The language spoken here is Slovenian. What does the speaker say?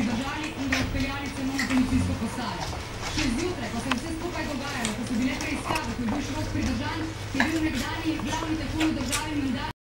pridržali in ga odpeljali celo na policijsko postajo. Še zjutraj, ko se je vse skupaj dogajalo, ko so bile preiskave, ko je bil šrot pridržan, je bil nekdani glavni